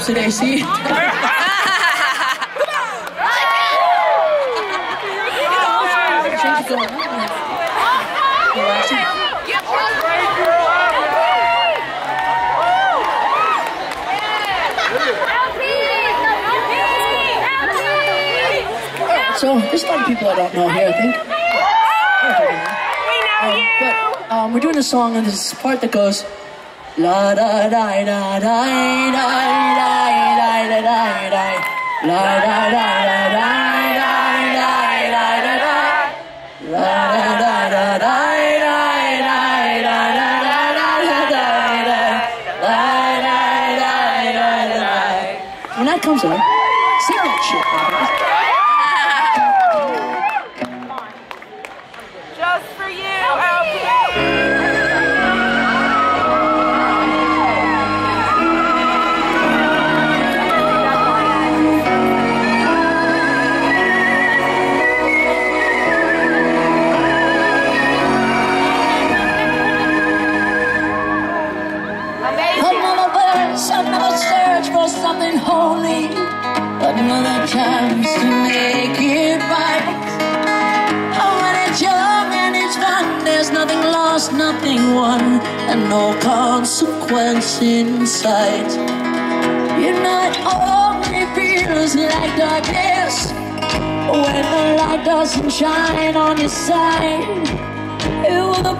today, see? Change it going on. So there's a lot of people I don't know here, I think. We know Um, but um, we're doing a song and this part that goes La da da da da da da da da da da La da da da da When that comes on, sing that shit. To make it right. Oh, when it's young and it's fun, there's nothing lost, nothing won, and no consequence in sight. It only feels like darkness when the light doesn't shine on your side. You were the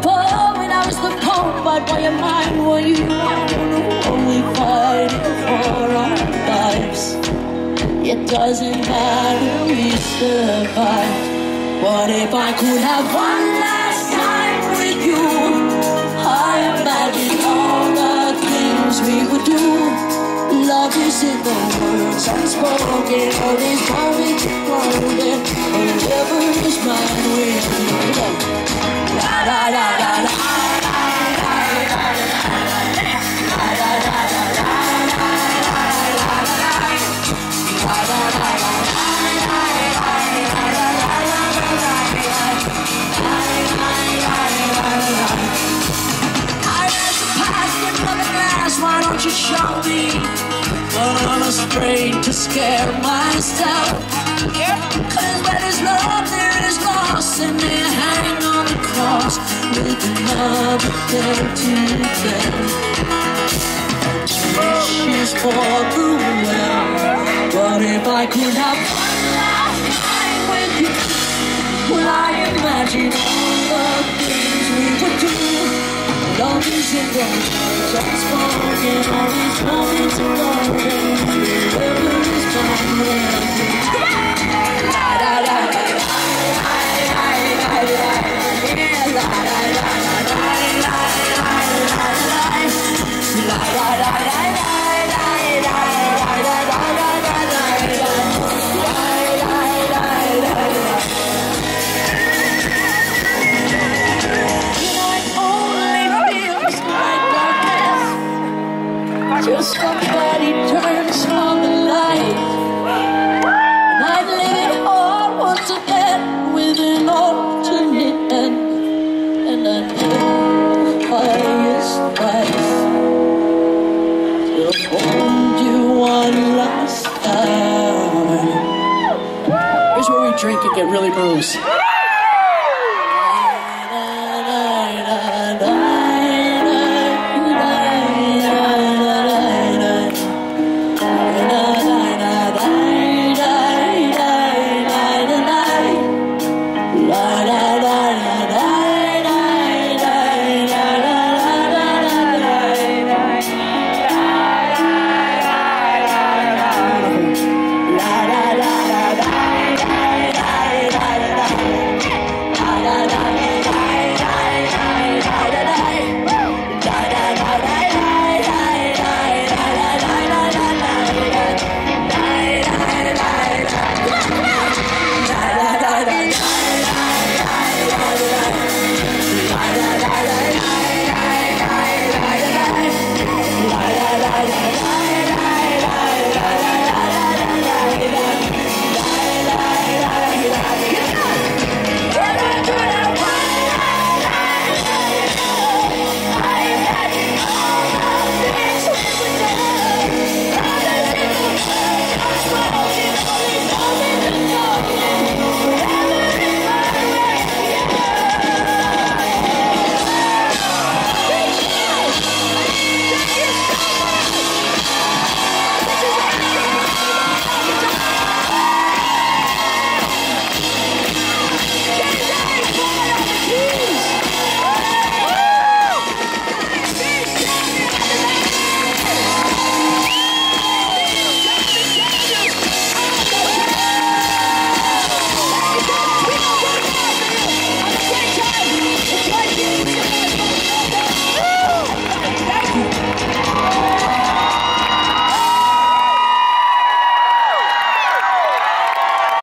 and I was the poem, but by your mind doesn't matter, we survived. What if I could have one last time with you? I imagine all the things we would do. Love is in the words unspoken, all these moments you show me? But I'm afraid to scare myself. Cause where there's love, there is loss, and they hang on the cross with another day to tell. Wishes for the well. What if I could have one last night with you? Well, I imagine all the things we would do. Love is in the transforming, always loving. Drink and get really bruised